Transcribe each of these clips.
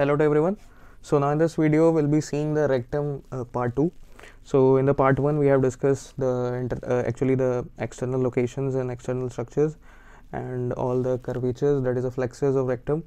Hello to everyone. So now in this video we'll be seeing the rectum uh, part 2. So in the part 1 we have discussed the uh, actually the external locations and external structures and all the curvatures that is the flexures of rectum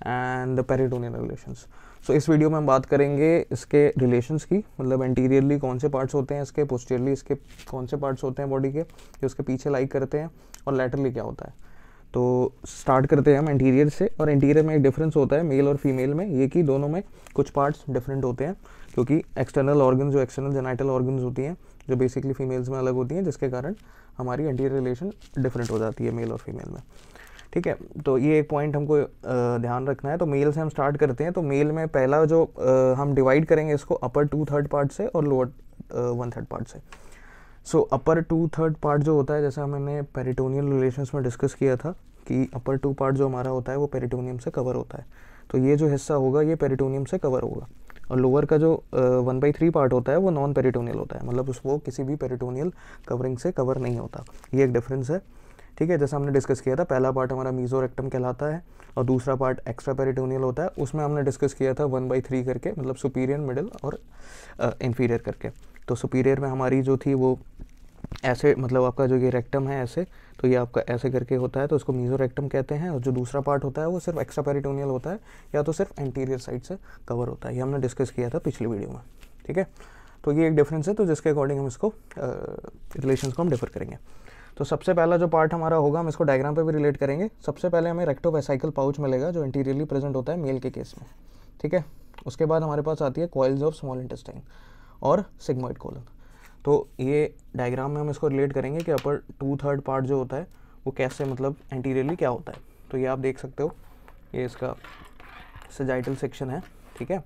and the peritoneal relations. so, इस video में हम बात करेंगे इसके relations की मतलब anteriorly कौन से पार्ट्स होते हैं इसके पोस्टीरियरली इसके कौन से पार्ट्स होते हैं बॉडी के जो उसके पीछे लाइक करते हैं और लेटरली क्या होता है तो स्टार्ट करते हैं हम इंटीरियर से और इंटीरियर में एक डिफरेंस होता है मेल और फीमेल में। ये कि दोनों में कुछ पार्ट्स डिफरेंट होते हैं, क्योंकि एक्सटर्नल ऑर्गन जो एक्सटर्नल जेनाइटल ऑर्गन होती हैं, जो बेसिकली फीमेल्स में अलग होती हैं, जिसके कारण हमारी इंटीरियर रिलेशन डिफरेंट हो जाती है मेल और फीमेल में। ठीक है तो ये एक पॉइंट हमको ध्यान रखना है। तो मेल से हम स्टार्ट करते हैं। तो मेल में पहला जो हम डिवाइड करेंगे इसको अपर टू थर्ड पार्ट से और लोअर वन थर्ड पार्ट से। So upper two third part जो होता है, जैसा हमने पेरिटोनियल रिलेशंस में डिस्कस किया था, कि अपर टू पार्ट जो हमारा होता है, वो पेरिटोनियम से कवर होता है। तो ये जो हिस्सा होगा, ये पेरिटोनियम से कवर होगा। और लोअर का जो वन बाई थ्री पार्ट होता है, वो नॉन पेरिटोनियल होता है। मतलब उस, वो किसी भी पेरिटोनियल कवरिंग से कवर नहीं होता। ये एक डिफरेंस है। ठीक है, जैसा हमने डिस्कस किया था, पहला पार्ट हमारा मीजोरेक्टम कहलाता है, और दूसरा पार्ट एक्स्ट्रा पेरिटोनियल होता है। उसमें हमने डिस्कस किया था वन बाई थ्री करके मतलब सुपीरियर मिडिल और इन्फीरियर करके। तो सुपीरियर में हमारी जो थी, वो ऐसे मतलब आपका जो ये रेक्टम है ऐसे तो ये आपका ऐसे करके होता है तो उसको मीजो रेक्टम कहते हैं, और जो दूसरा पार्ट होता है, वो सिर्फ़ एक्स्ट्रा पेरिटोनियल होता है, या तो सिर्फ़ एंटीरियर साइड से कवर होता है, ये हमने डिस्कस किया था पिछली वीडियो में, ठीक है? तो ये एक डिफरेंस है तो जिसके अकॉर्डिंग हम इसको रिलेशन को हम डिफर करेंगे। तो सबसे पहला जो पार्ट हमारा होगा, हम इसको डायग्राम पे भी रिलेट करेंगे। सबसे पहले हमें रेक्टोवेसाइकल पाउच मिलेगा, जो इंटीरियरली प्रेजेंट होता है मेल के केस में, ठीक है? उसके बाद हमारे पास आती है कॉइल्स ऑफ़ स्मॉल इंटेस्टाइन और सिग्मोइड कोलन तो ये डायग्राम में हम इसको रिलेट करेंगे कि अपर टू थर्ड पार्ट जो होता है, वो कैसे मतलब एंटीरियरली क्या होता है। तो ये आप देख सकते हो, ये इसका सजाइटल सेक्शन है, ठीक है?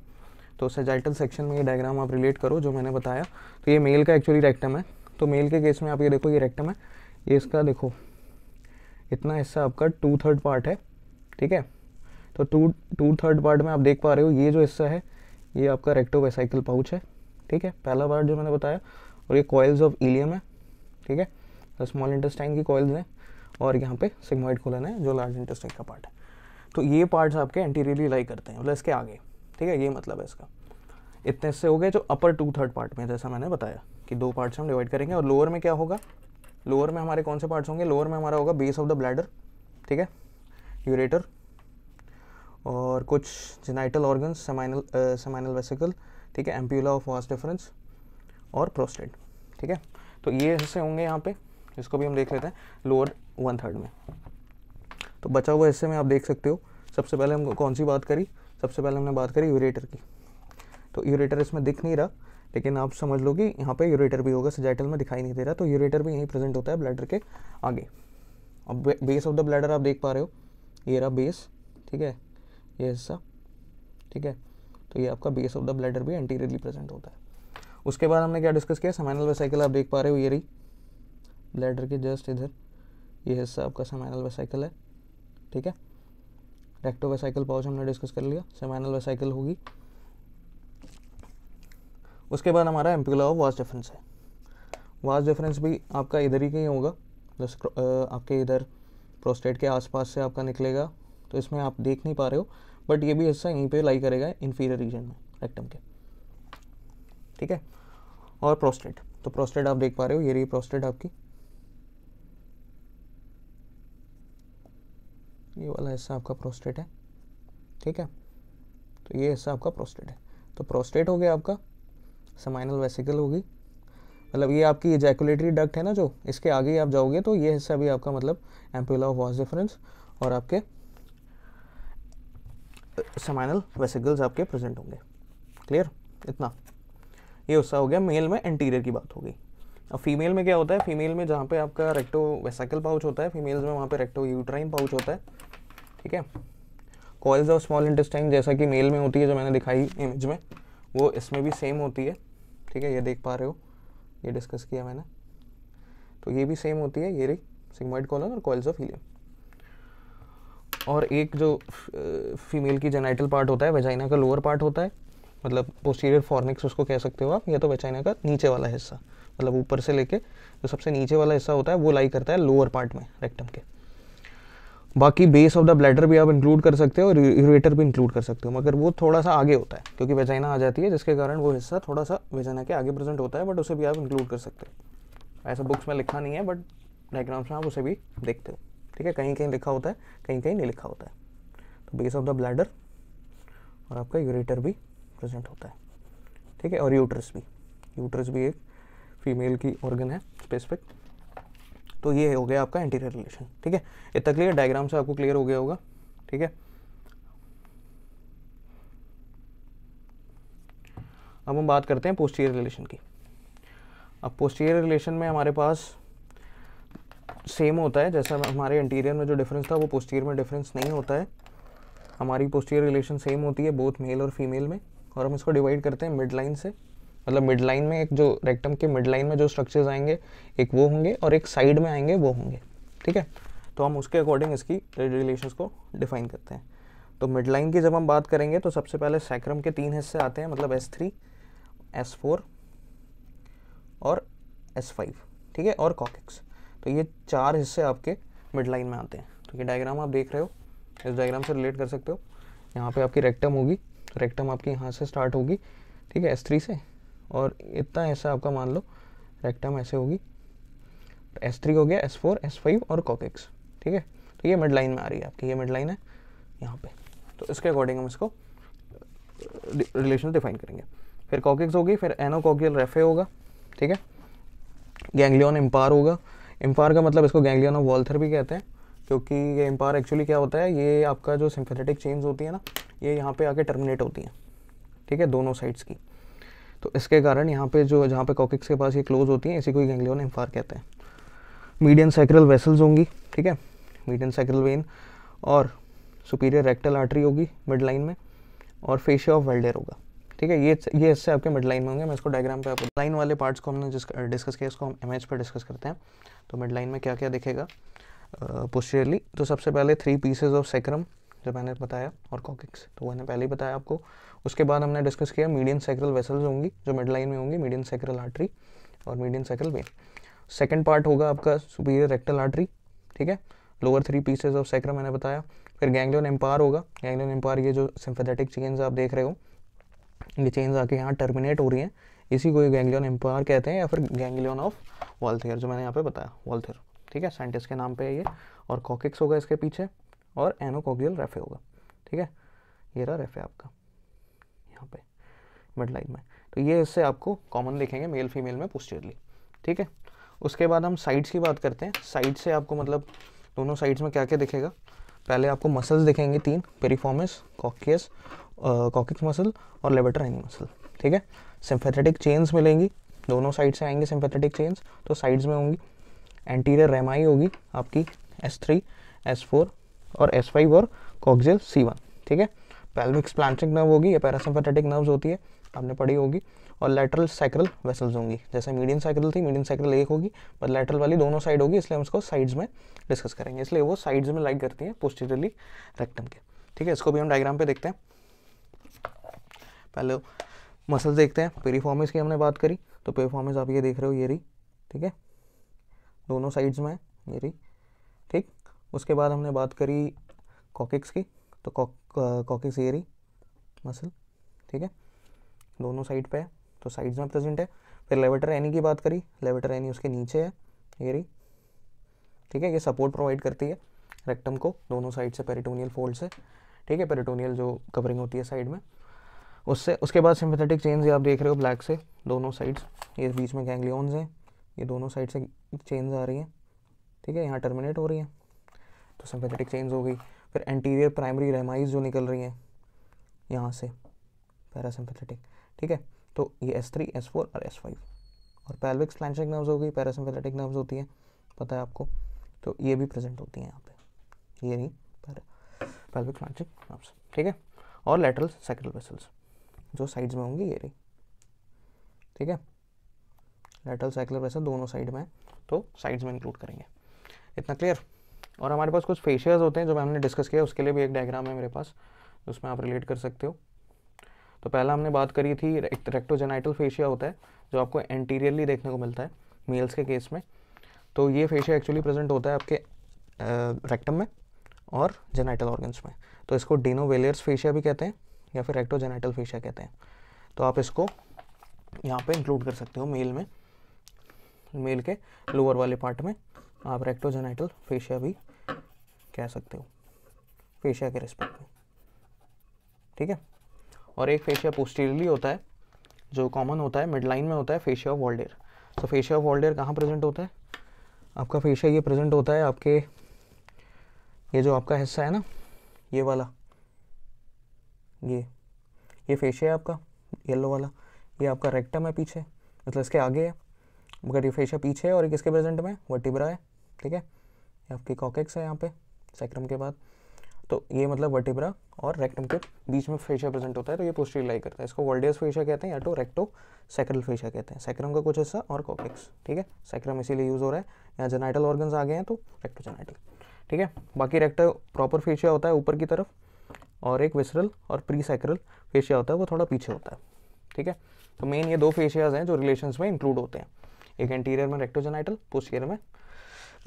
तो सजाइटल सेक्शन में ये डायग्राम आप रिलेट करो जो मैंने बताया। तो ये मेल का एक्चुअली रेक्टम है। तो मेल के केस में आप ये देखो, ये रेक्टम है। ये इसका देखो, इतना हिस्सा आपका टू थर्ड पार्ट है, ठीक है? तो टू टू थर्ड पार्ट में आप देख पा रहे हो, ये जो हिस्सा है, ये आपका रेक्टोवेसाइकल पाउच है, ठीक है? पहला पार्ट जो मैंने बताया और ये कॉइल्स ऑफ़ इलियम है, ठीक है? तो स्मॉल इंटेस्टाइन की कॉइल्स हैं और यहाँ पे सिग्मोइड कोलन है, जो लार्ज इंटेस्टाइन का पार्ट है। तो ये पार्ट्स आपके एंटीरियरली लाई करते हैं मतलब इसके आगे, ठीक है? ये मतलब है इसका। इतने से हो गए जो अपर टू थर्ड पार्ट में, जैसा मैंने बताया कि दो पार्ट्स हम डिवाइड करेंगे, और लोअर में क्या होगा? लोअर में हमारे कौन से पार्ट्स होंगे? लोअर में हमारा होगा बेस ऑफ़ द ब्लैडर ठीक है? यूरेटर और कुछ genital organs seminal seminal vesicle ठीक है? एम्प्यूला ऑफ़ वास्ट डिफरेंस और प्रोस्टेट ठीक है? तो ये हिस्से होंगे यहाँ पे, इसको भी हम देख लेते हैं लोअर वन थर्ड में। तो बचा हुआ हिस्से में आप देख सकते हो, सबसे पहले हम कौन सी बात करी? सबसे पहले हमने बात करी यूरेटर की। तो यूरेटर इसमें दिख नहीं रहा, लेकिन आप समझ लो कि यहाँ पे यूरेटर भी होगा सजाइटल में दिखाई नहीं दे रहा तो यूरेटर भी यहीं प्रेजेंट होता है ब्लैडर के आगे। अब बेस ऑफ़ द ब्लैडर आप देख पा रहे हो, ये रहा बेस ठीक है? ये हिस्सा, ठीक है? तो ये आपका बेस ऑफ़ द ब्लैडर भी एंटीरियरली प्रेजेंट होता है। उसके बाद हमने क्या डिस्कस किया? समाइनल वेसाइकिल आप देख पा रहे हो, ये रही। ब्लैडर के जस्ट इधर। ये हिस्सा आपका समाइनल वेसाइकिल है, ठीक है? रेक्टो वेसाइकिल पाउच हमने डिस्कस कर लिया समाइनल वेसाइकिल होगी। उसके बाद हमारा एम्पुला ऑफ़ वास डिफरेंस है। वास डिफरेंस भी आपका इधर ही कहीं होगा बस आपके इधर प्रोस्टेट के आसपास से आपका निकलेगा तो इसमें आप देख नहीं पा रहे हो बट ये भी हिस्सा यहीं पे लाई करेगा इन्फीरियर रीजन में रेक्टम के। ठीक है? और प्रोस्टेट तो प्रोस्टेट आप देख पा रहे हो, ये रही प्रोस्टेट आपकी। ये वाला हिस्सा आपका प्रोस्टेट है, ठीक है? तो ये हिस्सा आपका प्रोस्टेट है। तो प्रोस्टेट हो गया आपका, समाइनल वेसिकल होगी। मतलब ये आपकी एजैकुलेटरी डक्ट है ना जो, इसके आगे आप जाओगे तो ये हिस्सा भी आपका मतलब एम्पुला ऑफ़ वॉस डिफरेंस और आपके समाइनल वेसिकल्स आपके प्रेजेंट होंगे। क्लियर इतना। ये हिस्सा हो गया मेल में एंटीरियर की बात हो गई। अब फीमेल में क्या होता है? फीमेल में जहाँ पे आपका रेक्टो वेसाइकल पाउच होता है फीमेल्स में वहाँ पे रेक्टो यूट्राइन पाउच होता है, ठीक है? कॉइल्स ऑफ़ स्मॉल इंटेस्टाइन जैसा कि मेल में होती है, जो मैंने दिखाई इमेज में, वो इसमें भी सेम होती है, ठीक है? ये देख पा रहे हो, ये डिस्कस किया मैंने। तो ये भी सेम होती है, ये रही सिग्मोइड कॉलन और कॉइल्स ऑफ़ हीलियम और एक जो फीमेल की जेनाइटल पार्ट होता है वेजाइना का लोअर पार्ट होता है मतलब पोस्टीरियर फॉर्निक्स उसको कह सकते हो आप, या तो वेजाइना का नीचे वाला हिस्सा मतलब ऊपर से लेके जो सबसे नीचे वाला हिस्सा होता है, वो लाई करता है लोअर पार्ट में रेक्टम के। बाकी बेस ऑफ़ द ब्लैडर भी आप इंक्लूड कर सकते हो और यूरेटर भी इंक्लूड कर सकते हो, मगर वो थोड़ा सा आगे होता है, क्योंकि वेजाइना आ जाती है, जिसके कारण वो हिस्सा थोड़ा सा वेजाइना के आगे प्रेजेंट होता है बट उसे भी आप इंक्लूड कर सकते हो। ऐसा बुक्स में लिखा नहीं है बट डायग्राम्स में आप उसे भी देखते हो, ठीक है? कहीं कहीं लिखा होता है कहीं कहीं नहीं लिखा होता है। तो बेस ऑफ़ द ब्लैडर और आपका यूरेटर भी प्रेजेंट होता है। ठीक है? और यूट्रस भी। यूट्रस भी एक फीमेल की ऑर्गन है स्पेसिफिक तो ये हो गया आपका एंटीरियर रिलेशन ठीक है? इतना क्लियर डायग्राम से आपको क्लियर हो गया होगा। ठीक है? अब हम बात करते हैं पोस्टीरियर रिलेशन की। अब पोस्टीरियर रिलेशन में हमारे पास सेम होता है, जैसा हमारे इंटीरियर में जो डिफरेंस था, वो पोस्टीरियर में डिफरेंस नहीं होता है। हमारी पोस्टीरियर रिलेशन सेम होती है बोथ मेल और फीमेल में। और हम इसको डिवाइड करते हैं मिड लाइन से। मतलब मिड लाइन में एक जो रेक्टम के मिड लाइन में जो स्ट्रक्चर्स आएँगे, एक वो होंगे और एक साइड में आएँगे, वो होंगे। ठीक है? तो हम उसके अकॉर्डिंग इसकी रिलेशन को डिफाइन करते हैं। तो मिड लाइन की जब हम बात करेंगे तो सबसे पहले सैक्रम के तीन हिस्से आते हैं मतलब एस थ्री एस फोर और एस फाइव ठीक है? और कॉकिक्स तो ये चार हिस्से आपके मिड लाइन में आते हैं। तो ये डायग्राम आप देख रहे हो। इस डायग्राम से रिलेट कर सकते हो। यहाँ पे आपकी रेक्टम होगी। रेक्टम आपकी यहाँ से स्टार्ट होगी, ठीक है एस थ्री से। और इतना ऐसा आपका मान लो रेक्टम ऐसे होगी। एस थ्री हो गया एस फोर एस फाइव और कॉकेक्स ठीक है? तो ये मिड लाइन में आ रही है आपकी, ये मिड लाइन है यहाँ पे। तो इसके अकॉर्डिंग हम इसको रिलेशन डिफाइन करेंगे। फिर कॉकेक्स होगी, फिर एनोकॉकियल रेफे होगा, ठीक है? गैंगलियन इम्पार होगा। इम्पार का मतलब इसको गैंगलियन ऑफ़ वॉल्थर भी कहते हैं। क्योंकि ये इम्पार एक्चुअली क्या होता है, ये आपका जो सिंपथेटिक चेंज होती है ना, ये यहाँ पे आके टर्मिनेट होती हैं। ठीक है, दोनों साइड्स की। तो इसके कारण यहाँ पे जो, जहाँ पे कॉकिक्स के पास ये क्लोज होती हैं, इसी को गैंग्लियन इम्फार कहते हैं। मीडियन साइक्रल वेसल्स होंगी, ठीक है? मीडियन साइक्रल वेन और सुपीरियर रेक्टल आर्टरी होगी मिड लाइन में और फेशिया ऑफ़ वेल्डेर होगा। ठीक है, ये ये इससे आपके मिड लाइन में होंगे। मैं इसको डायग्राम पे आपको लाइन वाले पार्ट्स को हमने जिस डिस्कस किया, इसको हम एम पर डिस्कस करते हैं। तो मिड लाइन में क्या क्या दिखेगा? पोस्टियरली तो सबसे पहले थ्री पीसेज ऑफ़ सेक्रम जो मैंने बताया, और कॉकिक्स तो मैंने पहले ही बताया आपको। उसके बाद हमने डिस्कस किया मीडियन साइक्रल वेसल्स होंगी, जो मिड लाइन में होंगी मीडियन साइक्रल आर्टरी और median sacral vein second part होगा आपका सुपीरियर रेक्टल आर्टरी ठीक है? Lower three pieces of sacrum मैंने बताया। फिर गैंगलियन एम्पायर होगा। गैंगलियन एम्पायर ये जो सिंपथेटिक चेंज आप देख रहे हो, ये चेंज आके यहाँ टर्मिनेट हो रही हैं। इसी को गैंगलियन एम्पायर कहते हैं या फिर गैंगलियन ऑफ़ वॉल्थियर जो मैंने यहाँ पे बताया वॉल्थियर ठीक है साइंटिस्ट के नाम पे है ये, और कॉकिक्स होगा इसके पीछे, और एनोकोगियल रेफे होगा, ठीक है? ये रहा रेफे आपका, यहाँ पे मिड लाइन में। तो ये इससे आपको कॉमन दिखेंगे मेल फीमेल में पोस्टियरली ठीक है? उसके बाद हम साइड्स की बात करते हैं। साइड से आपको मतलब दोनों साइड्स में क्या क्या दिखेगा? पहले आपको मसल्स दिखेंगे तीन पेरीफॉर्मिस कॉकियस कॉकिक्स मसल और लेबेटर एनी मसल ठीक है? सिंपैथेटिक चेन्स मिलेंगी, दोनों साइड से आएँगे सिंपैथेटिक चेन्स तो साइड्स में होंगी एंटीरियर रेमाई होगी आपकी एस थ्री एस फोर और एस फाइव और कॉक्सियल सी वन ठीक है? पेल्विक स्प्लांटिक नर्व होगी, या पैरासिम्पैथेटिक नर्व्स होती है, आपने पढ़ी होगी, और लेटरल साइकिल वेसल्स होंगी। जैसे मीडियम साइकिल थी मीडियम साइकिल एक होगी पर लेटरल वाली दोनों साइड होगी, इसलिए हम उसको साइड्स में डिस्कस करेंगे। इसलिए वो साइड्स में लाइक करती हैं पोस्टिरियरली रेक्टम के, ठीक है? इसको भी हम डायग्राम पे देखते हैं। पहले मसल्स देखते हैं पेरीफॉर्मिस की हमने बात करी तो पेरीफॉर्मिस आप ये देख रहे हो, ये रही, ठीक है? दोनों साइड्स में रही ठीक? उसके बाद हमने बात करी कॉकिक्स की तो कॉकिक्स ये रही मसल ठीक है? दोनों साइड पे है तो साइड्स में प्रेजेंट है। फिर लेवेटर एनी की बात करी लेवेटर एनी उसके नीचे है, ये रही, ठीक है? ये सपोर्ट प्रोवाइड करती है रेक्टम को, दोनों साइड से पेरिटोनियल फोल्ड से, ठीक है? पेरिटोनियल जो कवरिंग होती है साइड में, उससे, उसके बाद सिंपथेटिक चेंज आप देख रहे हो ब्लैक से, दोनों साइड्स ये बीच में गैंग्लियंस हैं। ये दोनों साइड से चेंज आ रही हैं। ठीक है, यहाँ टर्मिनेट हो रही हैं। तो सिंपथेटिक चेंज हो गई। फिर एंटीरियर प्राइमरी रेमाइज जो निकल रही हैं, यहाँ से पैरासिम्पथेटिक ठीक है तो ये एस थ्री एस फोर और एस फाइव और पैल्विक स्प्लैंशिक नर्व्स हो गई पैरासिम्पथेटिक नर्व्स होती हैं, पता है आपको? तो ये भी प्रेजेंट होती हैं यहाँ पे। ये नहीं पैल्विक स्प्लैंशिक नर्व्स ठीक है, और लेटरल साइकिल वेसल्स जो साइड्स में होंगी, ये रही। ठीक है लेटरल साइकिल वेसल दोनों साइड में तो साइड्स में इंक्लूड करेंगे। इतना क्लियर और हमारे पास कुछ फेशियर्स होते हैं जो हमने डिस्कस किया उसके लिए भी एक डायग्राम है मेरे पास उसमें आप रिलेट कर सकते हो। तो पहला हमने बात करी थी रेक्टोजेनाइटल फेशिया होता है, जो आपको एंटीरियरली देखने को मिलता है मेल्स के केस में। तो ये फेशिया एक्चुअली प्रेजेंट होता है आपके रेक्टम में और जेनाइटल ऑर्गन्स में। तो इसको डेनोवेलियर्स फेशिया भी कहते हैं, या फिर रेक्टोजेनाइटल फेशिया कहते हैं। तो आप इसको यहाँ पे इंक्लूड कर सकते हो मेल में। मेल के लोअर वाले पार्ट में, आप रेक्टोजेनाइटल फेशिया भी कह सकते हो फेशिया के रिस्पेक्ट में। ठीक है? और एक फेशिया पोस्टीरियरली होता है, जो कॉमन होता है मिड लाइन में होता है फेशिया ऑफ़ वॉल्डेयर तो फेशिया ऑफ़ वॉल्डेयर कहाँ प्रेजेंट होता है? आपका फेशिया ये प्रेजेंट होता है आपके, ये जो आपका हिस्सा है ना, ये वाला, ये ये फेशिया है आपका येलो वाला, ये आपका रेक्टम है पीछे मतलब इसके आगे है। मगर ये फेशिया पीछे है और ये किसके प्रेजेंट में, वर्टिब्रा है, ठीक है? आपकी कॉकेक्स है यहाँ पे सेक्रम के बाद। तो ये मतलब वर्टिब्रा और रेक्टम के बीच में फेशिया प्रेजेंट होता है तो ये पोस्टीरियर लाई करता है। इसको वर्ल्डियस फेशिया कहते हैं या तो रेक्टो सैक्रल फेशिया कहते हैं। सैक्रम का कुछ हिस्सा और कॉकेक्स ठीक है? सैक्रम इसीलिए यूज़ हो रहा है। यहाँ जेनाइटल ऑर्गन्स आ गए हैं तो रेक्टो जेनाइटल ठीक है? बाकी रेक्टो प्रॉपर फेशिया होता है ऊपर की तरफ़ और एक विसरल और प्री सैक्रल फेशिया होता है, वो थोड़ा पीछे होता है, ठीक है? तो मेन ये दो फेशियाज हैं जो रिलेशन में इंक्लूड होते हैं। एक एंटीरियर में रेक्टोजेनाइटल पोस्टीरियर में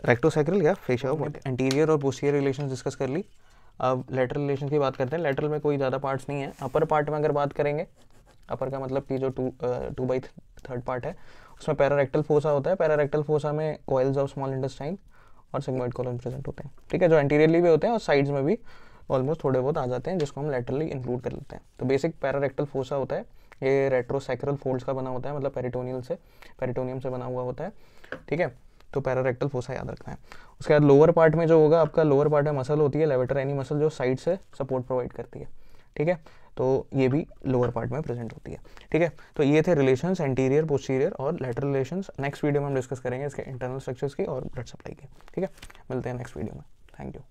रेक्टोसैक्रल या फेशिया एंटीरियर और पोस्टीरियर रिलेशन डिस्कस कर ली. अब लेटरल रिलेशन की बात करते हैं. लेटरल में कोई ज़्यादा पार्ट्स नहीं है. अपर पार्ट में अगर बात करेंगे अपर का मतलब कि जो two two by third part है, उसमें पैरारेक्टल फोसा होता है. पैरारेक्टल फोसा में कोयल्स ऑफ़ स्मॉल इंडस्टाइन और सिग्मोइड कॉलोन प्रेजेंट होते हैं. ठीक है, जो एंटीरियरली भी होते हैं और साइड्स में भी ऑलमोस्ट थोड़े बहुत आ जाते हैं, जिसको हम लेटरली इंक्लूड कर लेते हैं. तो बेसिक पैरारेक्टल फोसा होता है. ये रेट्रोसाइक्रल फोल्ड्स का बना होता है मतलब पेरिटोनियल से पेरिटोनियम से बना हुआ होता है, ठीक है? तो पैरारेक्टल फोसा याद रखना है। उसके बाद लोअर पार्ट में जो होगा, आपका लोअर पार्ट में मसल होती है लेवेटर एनी मसल जो साइड से सपोर्ट प्रोवाइड करती है, ठीक है? तो ये भी लोअर पार्ट में प्रेजेंट होती है, ठीक है? तो ये थे रिलेशन एंटीरियर पोस्टीरियर और लेटर रिलेशन नेक्स्ट वीडियो में हम डिस्कस करेंगे इसके इंटरनल स्ट्रक्चर्स की और ब्लड सप्लाई की, ठीक है? मिलते हैं नेक्स्ट वीडियो में। Thank you